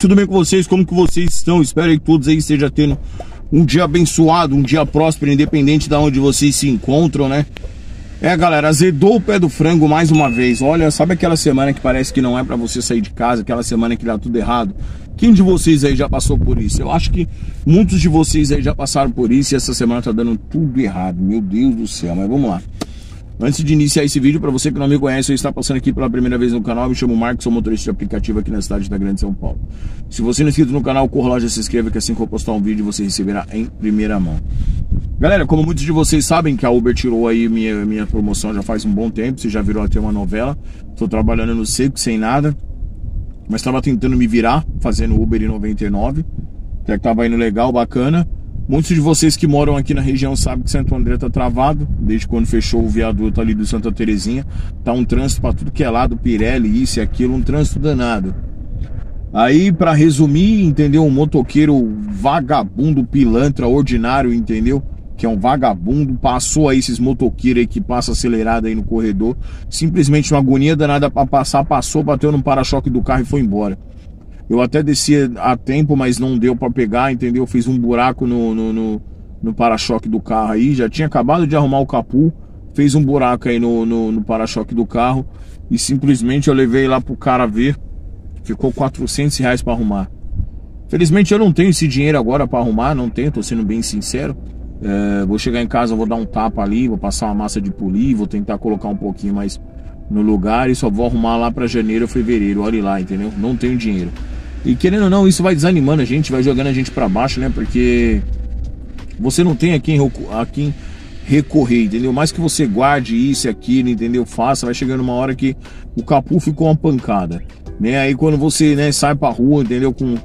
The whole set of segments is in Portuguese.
tudo bem com vocês? Como que vocês estão? Espero que todos aí estejam tendo um dia abençoado, um dia próspero, independente de onde vocês se encontram, né? É, galera, azedou o pé do frango mais uma vez. Olha, sabe aquela semana que parece que não é para você sair de casa, aquela semana que dá tudo errado? Quem de vocês aí já passou por isso? Eu acho que muitos de vocês aí já passaram por isso e essa semana tá dando tudo errado. Meu Deus do céu, mas vamos lá. Antes de iniciar esse vídeo, para você que não me conhece ou está passando aqui pela primeira vez no canal, me chamo Marcos, sou motorista de aplicativo aqui na cidade da Grande São Paulo. Se você não é inscrito no canal, corra lá, já se inscreva que assim que eu postar um vídeo você receberá em primeira mão. Galera, como muitos de vocês sabem que a Uber tirou aí minha, minha promoção já faz um bom tempo, você já virou até uma novela. Estou trabalhando no seco, sem nada, mas estava tentando me virar, fazendo Uber em 99, que estava indo legal, bacana. Muitos de vocês que moram aqui na região sabem que Santo André tá travado, desde quando fechou o viaduto ali do Santa Terezinha. Tá um trânsito para tudo que é lado, Pirelli, isso e aquilo, um trânsito danado. Aí, para resumir, entendeu? Um motoqueiro vagabundo, pilantra, ordinário, entendeu? Que é um vagabundo, passou aí esses motoqueiros aí que passa acelerado aí no corredor. Simplesmente uma agonia danada para passar, passou, bateu no para-choque do carro e foi embora. Eu até descia a tempo, mas não deu para pegar, entendeu? Fiz um buraco no, no, no, no para-choque do carro aí. Já tinha acabado de arrumar o capu. Fez um buraco aí no, no, no para-choque do carro. E simplesmente eu levei lá pro cara ver. Ficou 400 reais para arrumar. Felizmente eu não tenho esse dinheiro agora para arrumar, não tenho, tô sendo bem sincero. É, vou chegar em casa, vou dar um tapa ali, vou passar uma massa de polir, vou tentar colocar um pouquinho mais no lugar e só vou arrumar lá para janeiro ou fevereiro, olhe lá, entendeu? Não tenho dinheiro. E querendo ou não, isso vai desanimando a gente, vai jogando a gente para baixo, né? Porque você não tem a quem, a quem recorrer, entendeu? Mais que você guarde isso e aquilo, entendeu? Faça, vai chegando uma hora que o capu ficou uma pancada, né? Aí quando você né, sai pra rua, entendeu? Com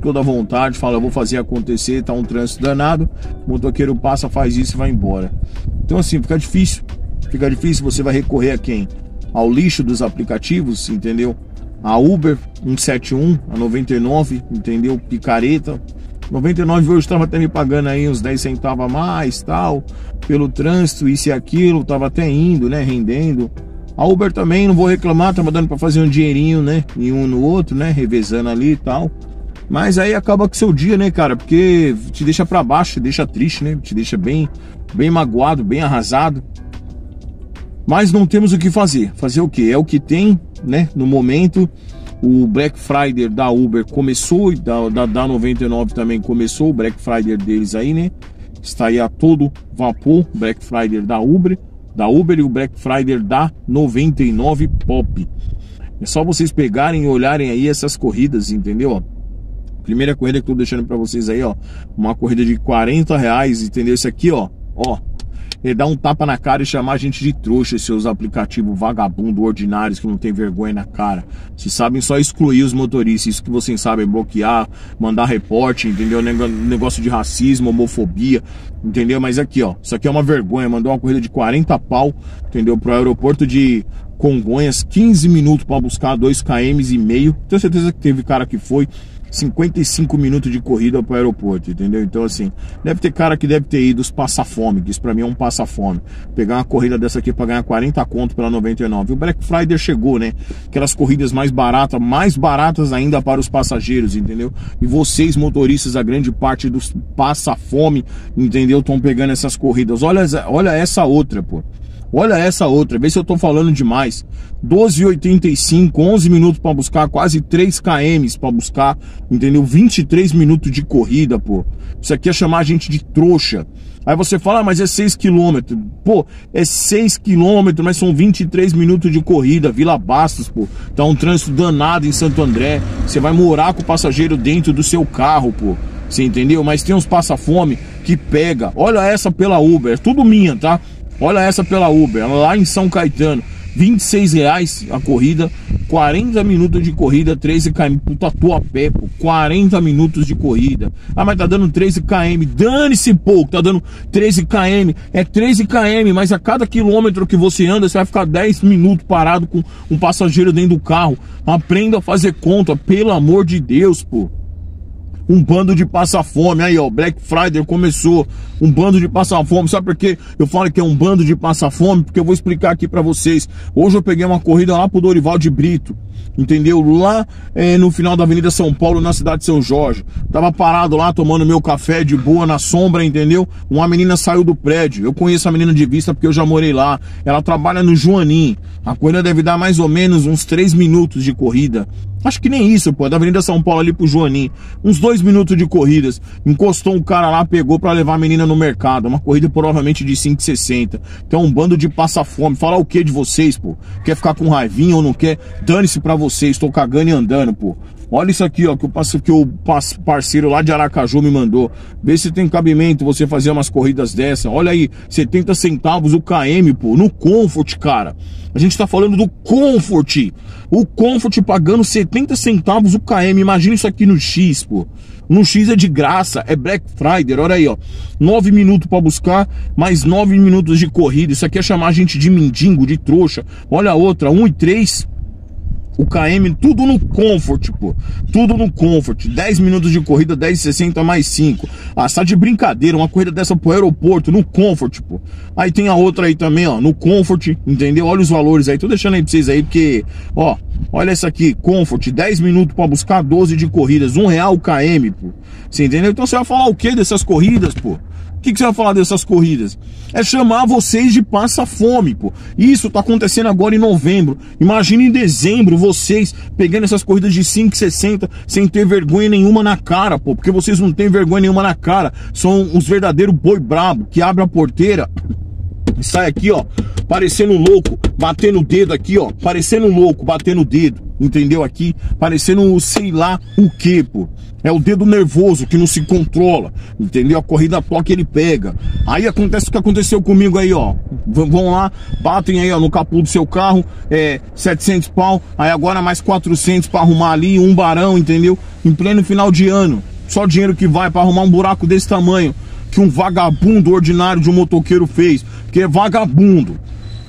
toda vontade, fala, vou fazer acontecer, tá um trânsito danado, o motoqueiro passa, faz isso e vai embora. Então assim, fica difícil, fica difícil, você vai recorrer a quem? Ao lixo dos aplicativos, entendeu? A Uber 171, a 99, entendeu? Picareta. 99 hoje estava até me pagando aí uns 10 centavos a mais, tal, pelo trânsito, isso e aquilo, tava até indo, né, rendendo. A Uber também, não vou reclamar, tava dando para fazer um dinheirinho, né, em um no outro, né, revezando ali e tal. Mas aí acaba com seu dia, né, cara? Porque te deixa para baixo, te deixa triste, né? Te deixa bem, bem magoado, bem arrasado. Mas não temos o que fazer. Fazer o que? É o que tem, né? No momento, o Black Friday da Uber começou, e da, da, da 99 também começou, o Black Friday deles aí, né? Está aí a todo vapor, Black Friday da Uber, da Uber e o Black Friday da 99 Pop. É só vocês pegarem e olharem aí essas corridas, entendeu? Primeira corrida que eu tô deixando para vocês aí, ó. Uma corrida de 40 reais, entendeu? Isso aqui, ó. Ó, é dar um tapa na cara e chamar a gente de trouxa, seus aplicativos vagabundo ordinários que não tem vergonha na cara. Vocês sabem só excluir os motoristas, isso que vocês sabem, bloquear, mandar reporte, entendeu? Negócio de racismo, homofobia, entendeu? Mas aqui, ó, isso aqui é uma vergonha. Mandou uma corrida de 40 pau, entendeu? Pro aeroporto de Congonhas, 15 minutos para buscar 2 km e meio. Tenho certeza que teve cara que foi. 55 minutos de corrida para o aeroporto, entendeu? Então, assim, deve ter cara que deve ter ido os passa-fome, que isso para mim é um passa-fome. Pegar uma corrida dessa aqui para ganhar 40 conto pela 99. O Black Friday chegou, né? Aquelas corridas mais baratas, mais baratas ainda para os passageiros, entendeu? E vocês, motoristas, a grande parte dos passa-fome, entendeu? Estão pegando essas corridas. Olha, olha essa outra, pô. Olha essa outra, vê se eu tô falando demais. 12,85, 11 minutos para buscar, quase 3 km para buscar, entendeu? 23 minutos de corrida, pô. Isso aqui é chamar a gente de trouxa. Aí você fala, ah, mas é 6 km. Pô, é 6 km, mas são 23 minutos de corrida. Vila Bastos, pô. Tá um trânsito danado em Santo André. Você vai morar com o passageiro dentro do seu carro, pô. Você entendeu? Mas tem uns passa-fome que pega. Olha essa pela Uber, é tudo minha, tá? Olha essa pela Uber, lá em São Caetano. 26 reais a corrida, 40 minutos de corrida, 13 km. Puta, tô a pé, pô. 40 minutos de corrida. Ah, mas tá dando 13 km. Dane-se pouco, tá dando 13 km. É 13 km, mas a cada quilômetro que você anda, você vai ficar 10 minutos parado com um passageiro dentro do carro. Aprenda a fazer conta, pelo amor de Deus, pô um bando de passa-fome. Aí, ó, Black Friday começou. Um bando de passa-fome. Sabe por quê? Eu falo que é um bando de passa-fome? Porque eu vou explicar aqui para vocês. Hoje eu peguei uma corrida lá pro Dorival de Brito. Entendeu? Lá é, no final da Avenida São Paulo, na cidade de São Jorge. Tava parado lá tomando meu café de boa na sombra, entendeu? Uma menina saiu do prédio. Eu conheço a menina de vista porque eu já morei lá. Ela trabalha no Joanim. A corrida deve dar mais ou menos uns 3 minutos de corrida. Acho que nem isso, pô. Da Avenida São Paulo ali pro Joanim. Uns dois minutos de corridas. Encostou um cara lá, pegou para levar a menina no mercado. Uma corrida provavelmente de 5,60. Então um bando de passa-fome. Falar o que de vocês, pô? Quer ficar com raivinha ou não quer? Dane-se pra vocês. Tô cagando e andando, pô. Olha isso aqui, ó, que o, que o parceiro lá de Aracaju me mandou. Vê se tem cabimento você fazer umas corridas dessa. Olha aí, 70 centavos o KM, pô, no Comfort, cara. A gente tá falando do Comfort. O Comfort pagando 70 centavos o KM. Imagina isso aqui no X, pô. No X é de graça, é Black Friday. Olha aí, ó. 9 minutos para buscar, mais 9 minutos de corrida. Isso aqui é chamar a gente de mendigo, de trouxa. Olha a outra, 1 e 3 o KM, tudo no Comfort, pô. Tudo no Comfort. 10 minutos de corrida, 10,60 mais 5. Ah, tá de brincadeira, uma corrida dessa pro aeroporto, no Comfort, pô. Aí tem a outra aí também, ó, no Comfort, entendeu? Olha os valores aí, tô deixando aí pra vocês aí, porque, ó, olha essa aqui, Comfort, 10 minutos para buscar 12 de corridas, 1 real KM, pô. Você entendeu? Então você vai falar o que dessas corridas, pô? Que, que você vai falar dessas corridas? É chamar vocês de passa-fome, pô. Isso tá acontecendo agora em novembro. Imagina em dezembro vocês pegando essas corridas de 5,60 sem ter vergonha nenhuma na cara, pô. Porque vocês não têm vergonha nenhuma na cara. São os verdadeiros boi brabo que abre a porteira e sai aqui, ó, parecendo louco, batendo o dedo aqui, ó, parecendo louco, batendo o dedo, entendeu? Aqui, parecendo sei lá o que, pô. É o dedo nervoso que não se controla, entendeu? A corrida toca ele pega. Aí acontece o que aconteceu comigo aí, ó. V vão lá, batem aí, ó, no capô do seu carro, é 700 pau, aí agora mais 400 para arrumar ali, um barão, entendeu? Em pleno final de ano. Só dinheiro que vai para arrumar um buraco desse tamanho que um vagabundo ordinário de um motoqueiro fez, que é vagabundo.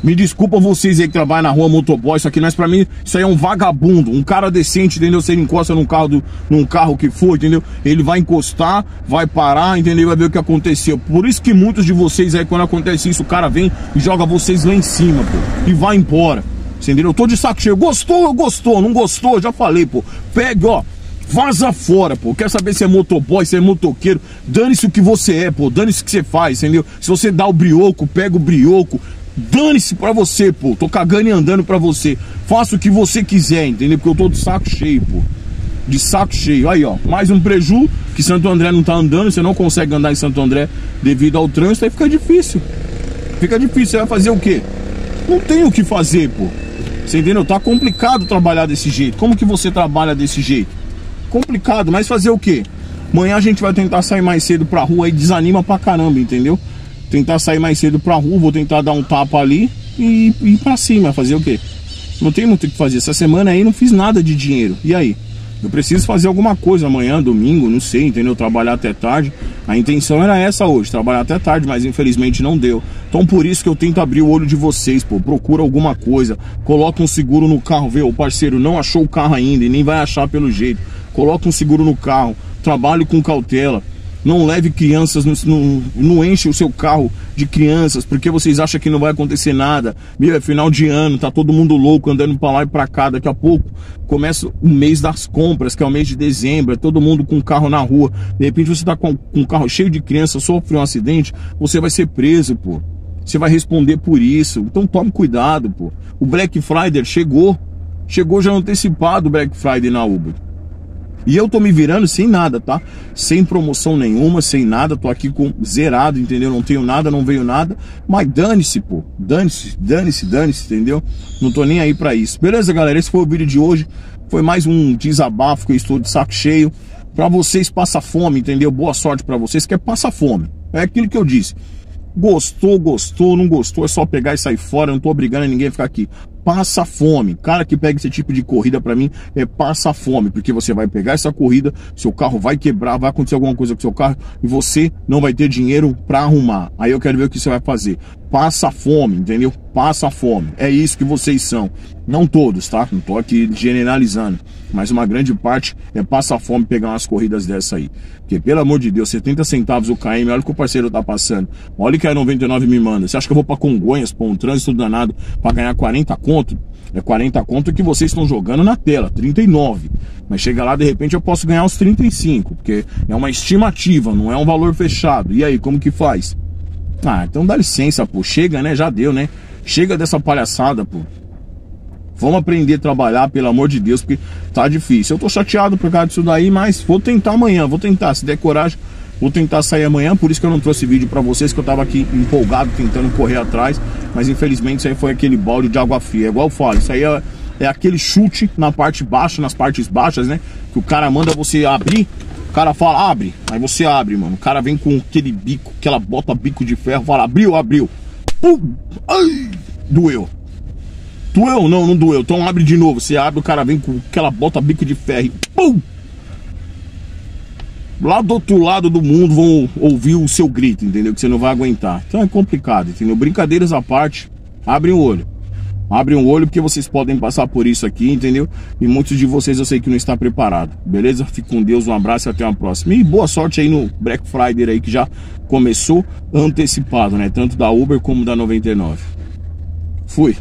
Me desculpa vocês aí que trabalham na rua motoboy, isso aqui não é pra mim, isso aí é um vagabundo, um cara decente, entendeu? Se ele encosta num carro, do, num carro que for, entendeu? Ele vai encostar, vai parar, entendeu? Vai ver o que aconteceu. Por isso que muitos de vocês aí, quando acontece isso, o cara vem e joga vocês lá em cima, pô, e vai embora. Entendeu? Eu tô de saco cheio. Gostou, gostou, não gostou, já falei, pô. Pega, ó, Vaza fora, pô. Quer saber se é motoboy, se é motoqueiro. Dane-se o que você é, pô. Dane-se o que você faz, entendeu? Se você dá o brioco, pega o brioco. Dane-se pra você, pô. Tô cagando e andando pra você. Faça o que você quiser, entendeu? Porque eu tô de saco cheio, pô. De saco cheio. Aí, ó. Mais um preju que Santo André não tá andando. Você não consegue andar em Santo André devido ao trânsito. Aí fica difícil. Fica difícil. Você vai fazer o quê? Não tem o que fazer, pô. Você entendeu? Tá complicado trabalhar desse jeito. Como que você trabalha desse jeito? Complicado, mas fazer o quê? Amanhã a gente vai tentar sair mais cedo pra rua e desanima pra caramba, entendeu? Tentar sair mais cedo pra rua, vou tentar dar um tapa ali e ir pra cima, fazer o quê? Não tem muito o que fazer. Essa semana aí não fiz nada de dinheiro. E aí? Eu preciso fazer alguma coisa amanhã, domingo, não sei, entendeu? Trabalhar até tarde. A intenção era essa hoje, trabalhar até tarde, mas infelizmente não deu. Então por isso que eu tento abrir o olho de vocês, pô. Procura alguma coisa, coloca um seguro no carro, vê, o parceiro não achou o carro ainda e nem vai achar pelo jeito coloque um seguro no carro, trabalhe com cautela. Não leve crianças, não, não enche o seu carro de crianças, porque vocês acham que não vai acontecer nada. Meu, é final de ano, tá todo mundo louco andando para lá e para cá. Daqui a pouco começa o mês das compras, que é o mês de dezembro, é todo mundo com carro na rua. De repente você tá com, com um carro cheio de crianças, sofre um acidente, você vai ser preso, pô. Você vai responder por isso. Então tome cuidado, pô. O Black Friday chegou. Chegou já antecipado o Black Friday na Uber. E eu tô me virando sem nada, tá? Sem promoção nenhuma, sem nada, tô aqui com zerado, entendeu? Não tenho nada, não veio nada, mas dane-se, pô. Dane-se, dane-se, dane-se, entendeu? Não tô nem aí para isso. Beleza, galera? Esse foi o vídeo de hoje. Foi mais um desabafo que eu estou de saco cheio. Para vocês passa fome, entendeu? Boa sorte para vocês que é passa fome. É aquilo que eu disse. Gostou, gostou, não gostou, é só pegar e sair fora. Eu não tô obrigando ninguém a ficar aqui passa fome. Cara que pega esse tipo de corrida para mim é passa fome, porque você vai pegar essa corrida, seu carro vai quebrar, vai acontecer alguma coisa com seu carro e você não vai ter dinheiro para arrumar. Aí eu quero ver o que você vai fazer. Passa fome, entendeu? Passa fome. É isso que vocês são. Não todos, tá? Não tô aqui generalizando. Mas uma grande parte é passa fome pegar umas corridas dessa aí. Porque, pelo amor de Deus, 70 centavos o KM, olha o que o parceiro tá passando. Olha que a 99 me manda. Você acha que eu vou pra Congonhas, pra um trânsito danado, pra ganhar 40 conto? É 40 conto que vocês estão jogando na tela, 39. Mas chega lá, de repente eu posso ganhar os 35, porque é uma estimativa, não é um valor fechado. E aí, como que faz? Ah, então dá licença, pô. Chega, né? Já deu, né? Chega dessa palhaçada, pô. Vamos aprender a trabalhar, pelo amor de Deus, porque tá difícil. Eu tô chateado por causa disso daí, mas vou tentar amanhã, vou tentar. Se der coragem, vou tentar sair amanhã. Por isso que eu não trouxe vídeo para vocês, que eu tava aqui empolgado, tentando correr atrás. Mas infelizmente isso aí foi aquele balde de água fria. É igual eu falo, isso aí é, é aquele chute na parte baixa, nas partes baixas, né? Que o cara manda você abrir, o cara fala, abre. Aí você abre, mano. O cara vem com aquele bico, aquela bota bico de ferro, fala, abriu, abriu. Pum! Ai! Doeu. Doeu? Não, não doeu. Então abre de novo. Você abre, o cara vem com aquela bota bico de ferro. Pum! Lá do outro lado do mundo vão ouvir o seu grito, entendeu? Que você não vai aguentar. Então é complicado, entendeu? Brincadeiras à parte, abre o olho. Abre um olho porque vocês podem passar por isso aqui, entendeu? E muitos de vocês eu sei que não está preparado. Beleza? Fique com Deus, um abraço e até uma próxima. E boa sorte aí no Black Friday aí que já começou antecipado, né? Tanto da Uber como da 99. Fui.